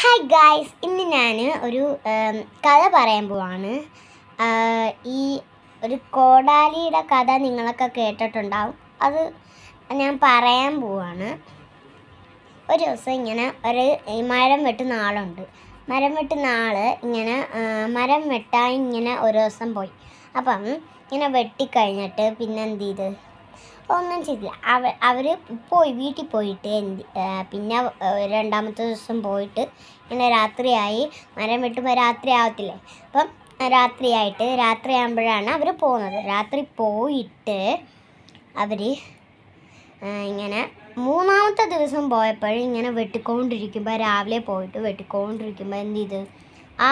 Hi guys ഇന്ന് ഞാൻ ഒരു കഥ പറയാൻ പോവാണ്. ഈ ഒരു കോടാലിയുടെ കഥ നിങ്ങളൊക്കെ കേട്ടിട്ടുണ്ടാവും. അത് ഞാൻ പറയാൻ പോവാണ്. ഒരു ദിവസം ഇങ്ങനെ ഒരു മരം വെട്ടുന്ന ആളുണ്ട്. മരം വെട്ടുന്ന ആൾ ഇങ്ങനെ മരം വെട്ടാൻ ഇങ്ങനെ ഒരു ദിവസം പോയി. അപ്പം ഇങ്ങനെ വെട്ടിക്കഴിഞ്ഞിട്ട് പിന്നെ എന്ത് ചെയ്ത്? ഒന്നും ചെയ്തില്ല. അവ അവർ പോയി വീട്ടിൽ പോയിട്ട് എന്ത് പിന്നെ രണ്ടാമത്തെ ദിവസം പോയിട്ട് ഇങ്ങനെ രാത്രിയായി. മരം വെട്ടുമ്പോൾ രാത്രി ആവത്തില്ലേ? അപ്പം രാത്രിയായിട്ട് രാത്രി ആകുമ്പോഴാണ് അവർ പോകുന്നത് രാത്രി പോയിട്ട് അവർ ഇങ്ങനെ മൂന്നാമത്തെ ദിവസം പോയപ്പോഴും ഇങ്ങനെ വെട്ടിക്കൊണ്ടിരിക്കുമ്പോൾ രാവിലെ പോയിട്ട് വെട്ടിക്കൊണ്ടിരിക്കുമ്പോൾ എന്ത് ചെയ്ത്? ആ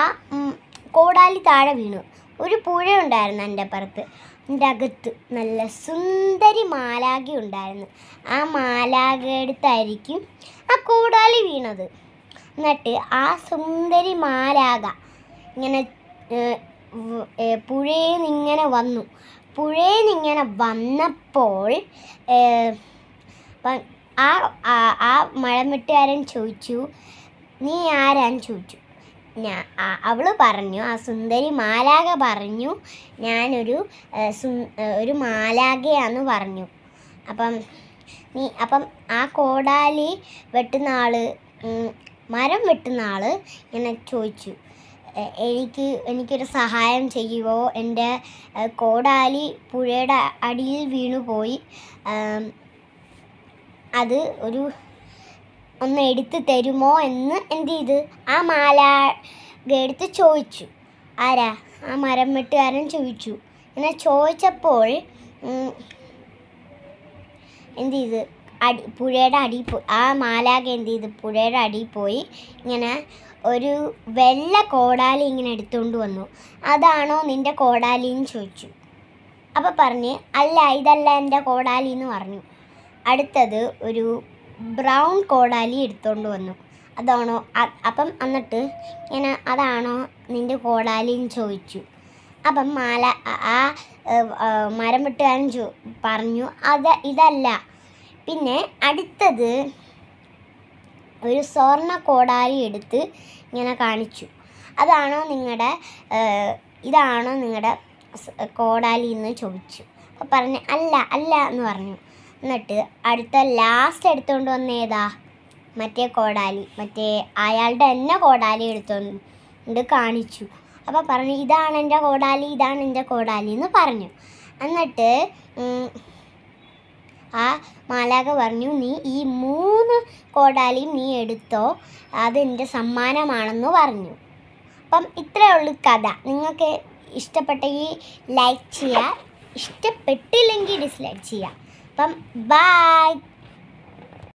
കോടാലി താഴെ വീണു. ഒരു പുഴ ഉണ്ടായിരുന്നു എന്റെ അപ്പുറത്ത്. എന്റെ അകത്ത് നല്ല സുന്ദരി മാലാഖി ഉണ്ടായിരുന്നു. ആ മാലാഖയുടെ അടുത്തായിരിക്കും ആ കൂടാലി വീണത്. എന്നിട്ട് ആ സുന്ദരി മാലാഖ ഇങ്ങനെ പുഴയിൽ നിന്നിങ്ങനെ വന്നു. പുഴയിൽ നിന്നിങ്ങനെ വന്നപ്പോൾ ആ- ആ മഴമെട്ടുകാരൻ ചോദിച്ചു നീ ആരാന്ന് ചോദിച്ചു? ഞാ അവൾ പറഞ്ഞു ആ സുന്ദരി മാലാഖ പറഞ്ഞു ഞാനൊരു സു ഒരു മാലാഖയാന്ന് പറഞ്ഞു. അപ്പം നീ അപ്പം ആ കോടാലി വെട്ടുന്ന ആൾ മരം വെട്ടുന്ന ആൾ ഇങ്ങനെ ചോദിച്ചു. എനിക്ക് എനിക്കൊരു സഹായം ചെയ്യുമോ എന്റെ കോടാലി പുഴയുടെ അടിയിൽ വീണുപോയി. അത് ഒരു ഒന്ന് എടുത്ത് തരുമോ എന്ന് എന്ത് ചെയ്ത് ആ മാല എടുത്ത് ചോദിച്ചു. ആരാ? ആ മരം വെട്ടുകാരൻ ചോദിച്ചു. ഇങ്ങനെ ചോദിച്ചപ്പോൾ എന്ത് ചെയ്ത് അടി പുഴയുടെ അടി പോയി ആ മാലാക എന്ത് ചെയ്ത് പുഴയുടെ അടി പോയി ഇങ്ങനെ ഒരു വെള്ള കോടാലി ഇങ്ങനെ എടുത്തുകൊണ്ട് വന്നു. അതാണോ നിന്റെ കോടാലി എന്ന് ചോദിച്ചു. അപ്പോൾ പറഞ്ഞ് അല്ല ഇതല്ല എന്റെ കോടാലി എന്ന് പറഞ്ഞു. അടുത്തത് ഒരു ബ്രൗൺ കോടാലി എടുത്തുകൊണ്ട് വന്നു. അതാണോ? അപ്പം എന്നിട്ട് ഇങ്ങനെ അതാണോ നിന്റെ കോടാലി എന്ന് ചോദിച്ചു. അപ്പം മാല ആ, മരം വെട്ടുകാരൻ ചോ പറഞ്ഞു അത് ഇതല്ല. പിന്നെ അടുത്തത് ഒരു സ്വർണ കോടാലി എടുത്ത് ഇങ്ങനെ കാണിച്ചു. അതാണോ നിങ്ങളുടെ ഇതാണോ നിങ്ങളുടെ കോടാലി എന്ന് ചോദിച്ചു. അപ്പോൾ പറഞ്ഞു അല്ല അല്ല എന്ന് പറഞ്ഞു. എന്നിട്ട് അടുത്ത ലാസ്റ്റ് എടുത്തുകൊണ്ട് വന്ന ഏതാ? മറ്റേ കോടാലി. മറ്റേ അയാളുടെ തന്നെ കോടാലി എടുത്തുകൊണ്ട് കാണിച്ചു. അപ്പോൾ പറഞ്ഞു ഇതാണ് എന്റെ കോടാലി ഇതാണ് എന്റെ കോടാലി എന്ന് പറഞ്ഞു. എന്നിട്ട് ആ മാലാക പറഞ്ഞു നീ ഈ മൂന്ന് കോടാലിയും നീ എടുത്തോ അത് എന്റെ സമ്മാനമാണെന്ന് പറഞ്ഞു. അപ്പം ഇത്രയേ ഉള്ളൂ കഥ. നിങ്ങൾക്ക് ഇഷ്ടപ്പെട്ടെങ്കിൽ ലൈക്ക് ചെയ്യുക. ഇഷ്ടപ്പെട്ടില്ലെങ്കിൽ ഡിസ്ലൈക്ക് ചെയ്യുക. അപ്പം ബായ്